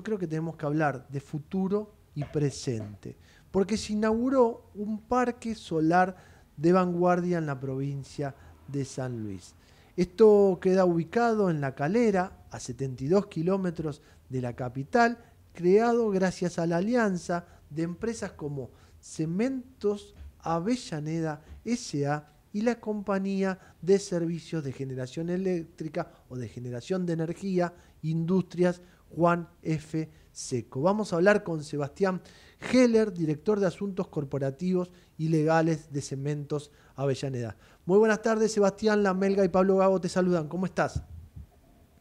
yo creo que tenemos que hablar de futuro y presente, porque se inauguró un parque solar de vanguardia en la provincia de San Luis. Esto queda ubicado en La Calera, a 72 kilómetros de la capital, creado gracias a la alianza de empresas como Cementos Avellaneda SA y la compañía de servicios de generación eléctrica o de generación de energía, Industrias Juan F. Seco. Vamos a hablar con Sebastián Heller, director de Asuntos Corporativos y Legales de Cementos Avellaneda. Muy buenas tardes, Sebastián, La Melga y Pablo Gago te saludan. ¿Cómo estás?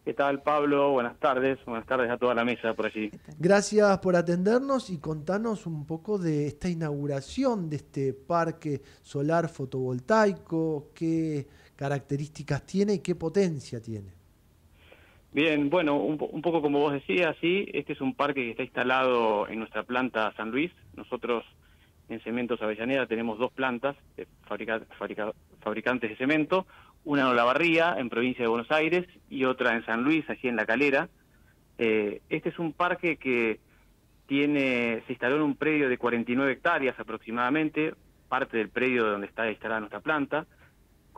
¿Qué tal, Pablo? Buenas tardes. Buenas tardes a toda la mesa por allí. Gracias por atendernos y contanos un poco de esta inauguración de este parque solar fotovoltaico, qué características tiene y qué potencia tiene. Bien, bueno, un, poco como vos decías, sí, este es un parque que está instalado en nuestra planta San Luis. Nosotros en Cementos Avellaneda tenemos dos plantas de fabricantes de cemento, una en Olavarría, en provincia de Buenos Aires, y otra en San Luis, allí en La Calera. Eh, este es un parque que tiene, se instaló en un predio de 49 hectáreas aproximadamente, parte del predio donde está instalada nuestra planta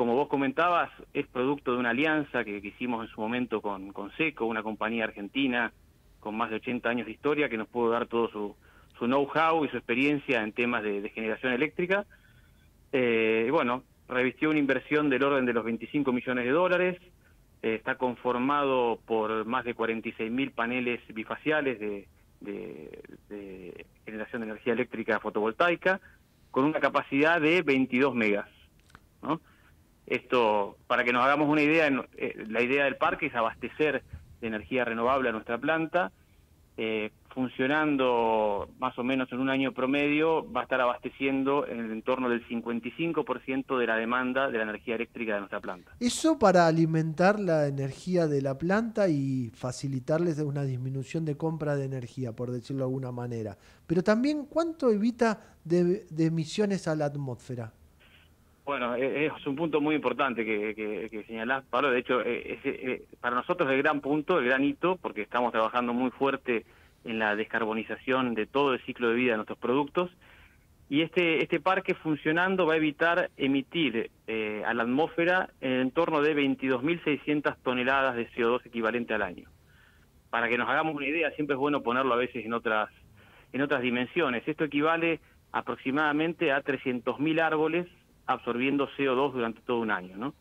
como vos comentabas, es producto de una alianza que, hicimos en su momento con, SECO, una compañía argentina con más de 80 años de historia que nos pudo dar todo su, su know-how y su experiencia en temas de, generación eléctrica. Eh, bueno, revistió una inversión del orden de los 25 millones de dólares, eh, está conformado por más de 46 mil paneles bifaciales de, de, generación de energía eléctrica fotovoltaica, con una capacidad de 22 megas. ¿no? Esto, para que nos hagamos una idea, eh, la idea del parque es abastecer de energía renovable a nuestra planta. Eh, funcionando más o menos en un año promedio, va a estar abasteciendo en el entorno del 55% de la demanda de la energía eléctrica de nuestra planta. Eso para alimentar la energía de la planta y facilitarles una disminución de compra de energía, por decirlo de alguna manera. Pero también, ¿cuánto evita de emisiones a la atmósfera? Bueno, e, es un punto muy importante que, que, señalás, Pablo. De hecho, e, es, e, para nosotros el gran punto, el gran hito, porque estamos trabajando muy fuerte en la descarbonización de todo el ciclo de vida de nuestros productos. Y este, este parque funcionando va a evitar emitir eh, a la atmósfera en torno de 22.600 toneladas de CO2 equivalente al año. Para que nos hagamos una idea, siempre es bueno ponerlo a veces en otras, en otras dimensiones. Esto equivale aproximadamente a 300.000 árboles absorbiendo CO2 durante todo un año, ¿no?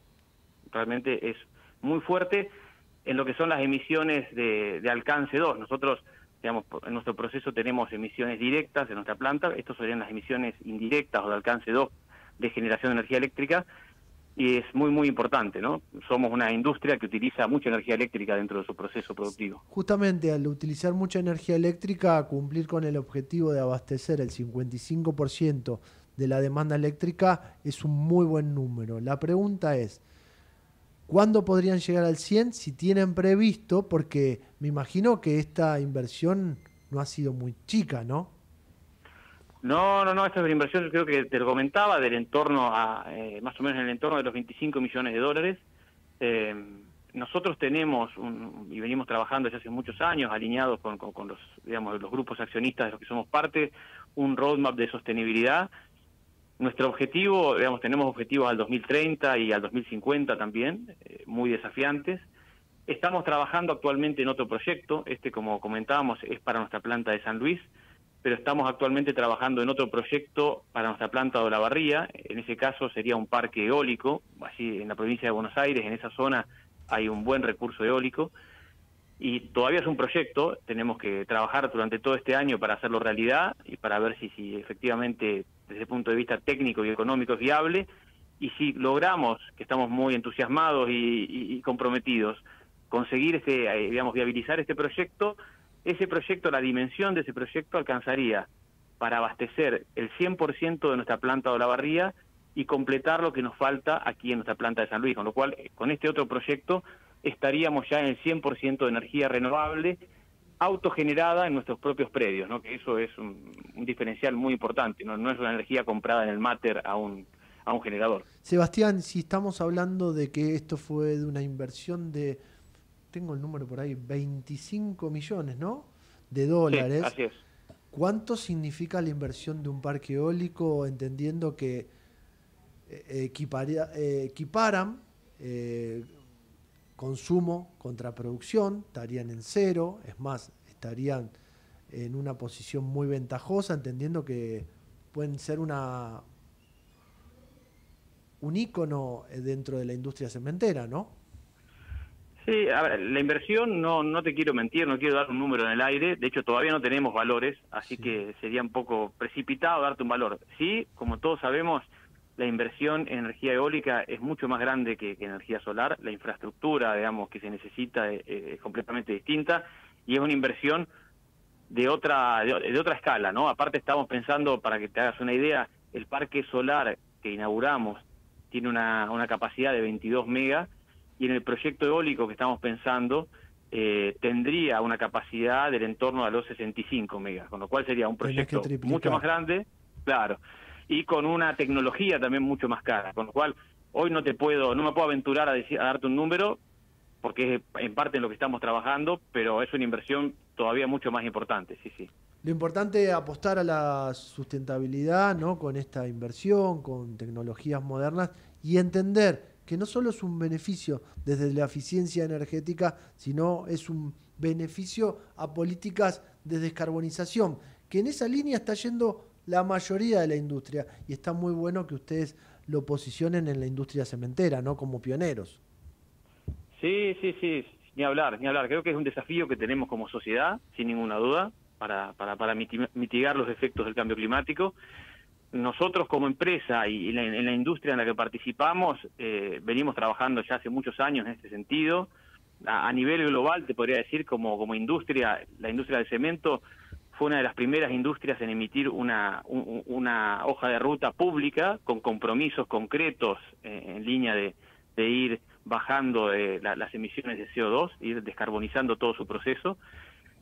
Realmente es muy fuerte en lo que son las emisiones de, alcance 2. Nosotros, digamos, en nuestro proceso tenemos emisiones directas en nuestra planta, estas serían las emisiones indirectas o de alcance 2 de generación de energía eléctrica, y es muy, muy importante, ¿no? Somos una industria que utiliza mucha energía eléctrica dentro de su proceso productivo. Justamente al utilizar mucha energía eléctrica, cumplir con el objetivo de abastecer el 55% de la demanda eléctrica es un muy buen número. La pregunta es, ¿cuándo podrían llegar al 100 si tienen previsto? Porque me imagino que esta inversión no ha sido muy chica, ¿no? No, no, no, esta es una inversión, creo que te lo comentaba, del entorno a, eh, más o menos en el entorno de los 25 millones de dólares. Eh, nosotros tenemos, y venimos trabajando desde hace muchos años, alineados con, con, los, digamos, los grupos accionistas de los que somos parte, un roadmap de sostenibilidad nuestro objetivo, digamos, tenemos objetivos al 2030 y al 2050 también, eh, muy desafiantes. Estamos trabajando actualmente en otro proyecto, este como comentábamos es para nuestra planta de San Luis, pero estamos actualmente trabajando en otro proyecto para nuestra planta de Olavarría, en ese caso sería un parque eólico, así en la provincia de Buenos Aires, en esa zona hay un buen recurso eólico, y todavía es un proyecto, tenemos que trabajar durante todo este año para hacerlo realidad y para ver si, si efectivamente desde el punto de vista técnico y económico es viable y si logramos, que estamos muy entusiasmados y, comprometidos, conseguir este, eh, digamos, viabilizar este proyecto, ese proyecto, la dimensión de ese proyecto alcanzaría para abastecer el 100% de nuestra planta de Olavarría y completar lo que nos falta aquí en nuestra planta de San Luis, con lo cual con este otro proyecto estaríamos ya en el 100% de energía renovable autogenerada en nuestros propios predios, ¿no? que eso es un, diferencial muy importante, ¿no? no es una energía comprada en el máter a un, a un generador. Sebastián, si estamos hablando de que esto fue de una inversión de, tengo el número por ahí, 25 millones, ¿no? de dólares. así es. ¿Cuánto significa la inversión de un parque eólico, entendiendo que eh, eh, equiparan eh, consumo contra producción, estarían en cero, es más, estarían en una posición muy ventajosa, entendiendo que pueden ser una un ícono dentro de la industria cementera, ¿no? Sí, a ver, la inversión, no, no te quiero mentir, no quiero dar un número en el aire, de hecho todavía no tenemos valores, así que sería un poco precipitado darte un valor. Sí, como todos sabemos, la inversión en energía eólica es mucho más grande que, energía solar, la infraestructura, digamos, que se necesita eh, eh, es, completamente distinta y es una inversión de otra, de, otra escala, ¿no? Aparte estamos pensando, para que te hagas una idea, el parque solar que inauguramos tiene una, una capacidad de 22 megas y en el proyecto eólico que estamos pensando eh, tendría una capacidad del entorno a los 65 megas, con lo cual sería un proyecto mucho más grande, claro, y con una tecnología también mucho más cara, con lo cual hoy no te puedo, no me puedo aventurar a, decir, a darte un número, porque es en parte en lo que estamos trabajando, pero es una inversión todavía mucho más importante, sí, sí. Lo importante es apostar a la sustentabilidad, ¿no? Con esta inversión, con tecnologías modernas y entender que no solo es un beneficio desde la eficiencia energética, sino es un beneficio a políticas de descarbonización, que en esa línea está yendo la mayoría de la industria y está muy bueno que ustedes lo posicionen en la industria cementera, ¿no? Como pioneros. Sí, sí, sí, ni hablar, ni hablar. Creo que es un desafío que tenemos como sociedad, sin ninguna duda, para, para, para mitigar los efectos del cambio climático nosotros como empresa y en la, industria en la que participamos eh, venimos trabajando ya hace muchos años en este sentido. A, nivel global, te podría decir, como, como industria, la industria del cemento fue una de las primeras industrias en emitir una, hoja de ruta pública con compromisos concretos eh, en línea de, de ir bajando eh, las emisiones de CO2, ir descarbonizando todo su proceso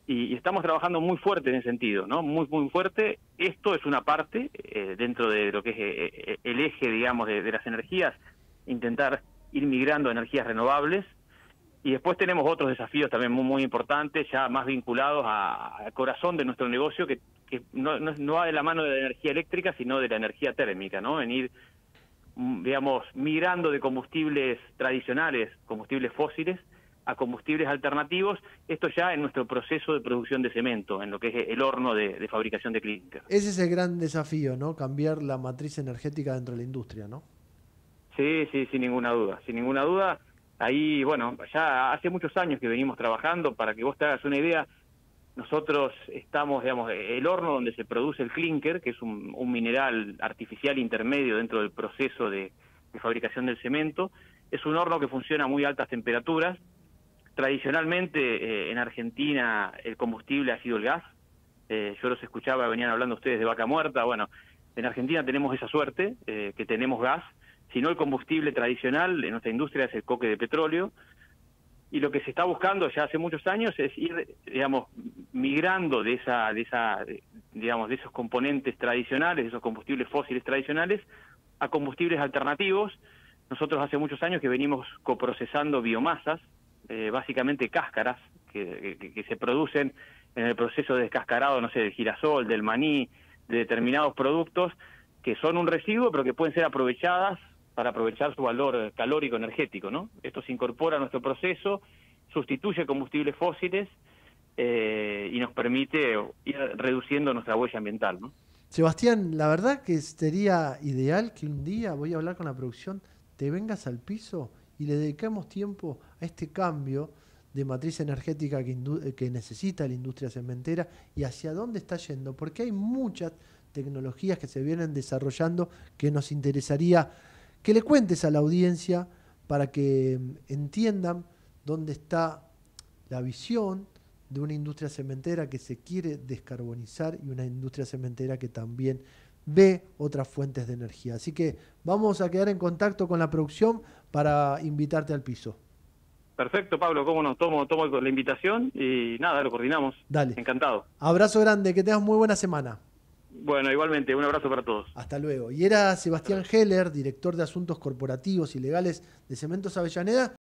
y, estamos trabajando muy fuerte en ese sentido, ¿no? Muy, muy fuerte. Esto es una parte eh, dentro de lo que es el eje, digamos, de, las energías, intentar ir migrando a energías renovables. Y después tenemos otros desafíos también muy, muy importantes, ya más vinculados al corazón de nuestro negocio, que, que no, no, va de la mano de la energía eléctrica, sino de la energía térmica, ¿no? En ir, mm, digamos, migrando de combustibles tradicionales, combustibles fósiles, a combustibles alternativos, esto ya en nuestro proceso de producción de cemento, en lo que es el horno de, fabricación de clínicas. Ese es el gran desafío, ¿no? Cambiar la matriz energética dentro de la industria, ¿no? Sí, sí, sin ninguna duda, sin ninguna duda. Ahí, bueno, ya hace muchos años que venimos trabajando, para que vos te hagas una idea, nosotros estamos, digamos, el horno donde se produce el clinker, que es un, mineral artificial intermedio dentro del proceso de, fabricación del cemento, es un horno que funciona a muy altas temperaturas, Tradicionalmente eh, en Argentina el combustible ha sido el gas. Eh, yo los escuchaba, venían hablando ustedes de vaca muerta. Bueno, en Argentina tenemos esa suerte, eh, que tenemos gas. Si no, el combustible tradicional en nuestra industria es el coque de petróleo. Y lo que se está buscando ya hace muchos años es ir, digamos, migrando de esa, de esa, digamos, de esos componentes tradicionales, de esos combustibles fósiles tradicionales, a combustibles alternativos. Nosotros hace muchos años que venimos coprocesando biomasas, eh, básicamente cáscaras que, se producen en el proceso de descascarado, no sé, del girasol, del maní, de determinados productos que son un residuo pero que pueden ser aprovechadas para aprovechar su valor calórico energético, ¿no? Esto se incorpora a nuestro proceso, sustituye combustibles fósiles eh, y nos permite ir reduciendo nuestra huella ambiental. Sebastián, la verdad que sería ideal que un día, voy a hablar con la producción, te vengas al piso y le dedicamos tiempo a este cambio de matriz energética que, que, necesita la industria cementera y hacia dónde está yendo, porque hay muchas tecnologías que se vienen desarrollando que nos interesaría que le cuentes a la audiencia para que mm, entiendan dónde está la visión de una industria cementera que se quiere descarbonizar y una industria cementera que también ve otras fuentes de energía. Así que vamos a quedar en contacto con la producción para invitarte al piso. Perfecto, Pablo, cómo no, tomo, tomo la invitación y nada, lo coordinamos. Dale. Encantado. Abrazo grande, que tengas muy buena semana. Bueno, igualmente, un abrazo para todos. Hasta luego. Y era Sebastián Heller, director de Asuntos Corporativos y Legales de Cementos Avellaneda.